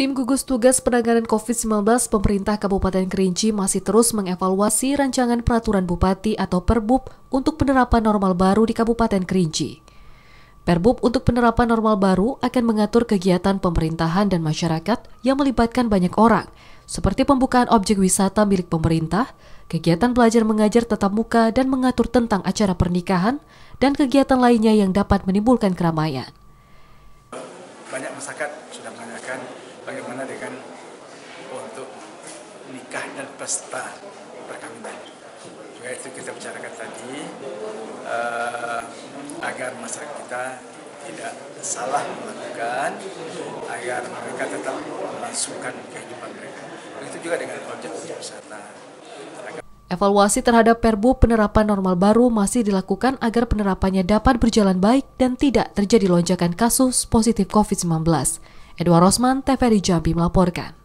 Tim gugus tugas penanganan COVID-19 pemerintah Kabupaten Kerinci masih terus mengevaluasi rancangan peraturan bupati atau Perbub untuk penerapan normal baru di Kabupaten Kerinci. Perbub untuk penerapan normal baru akan mengatur kegiatan pemerintahan dan masyarakat yang melibatkan banyak orang, seperti pembukaan objek wisata milik pemerintah, kegiatan belajar mengajar tetap muka dan mengatur tentang acara pernikahan, dan kegiatan lainnya yang dapat menimbulkan keramaian. Banyak masyarakat sudah menanyakan bagaimana dengan untuk nikah dan pesta perkawinan. Juga itu kita bicarakan tadi uh, agar masyarakat kita tidak salah melakukan, agar mereka tetap melangsungkan kehidupan mereka. Begitu juga dengan objek-objek wisata. Evaluasi terhadap Perbu penerapan normal baru masih dilakukan agar penerapannya dapat berjalan baik dan tidak terjadi lonjakan kasus positif COVID-19. Edward Rosman, TVRI Jambi melaporkan.